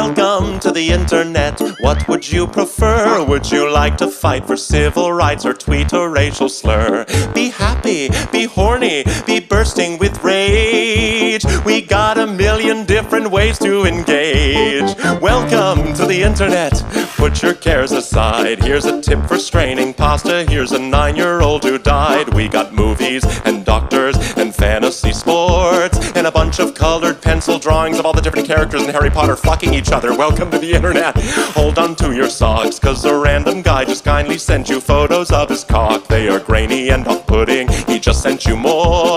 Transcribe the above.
Welcome to the internet. What would you prefer? Would you like to fight for civil rights or tweet a racial slur? Be happy, be horny, be bursting with rage. We got a million different ways to engage. Welcome to the internet. Put your cares aside. Here's a tip for straining pasta. Here's a nine year old who died. We got movies and and fantasy sports and a bunch of colored pencil drawings of all the different characters in Harry Potter fucking each other. Welcome to the internet. Hold on to your socks, cause a random guy just kindly sent you photos of his cock. They are grainy and off putting. He just sent you more.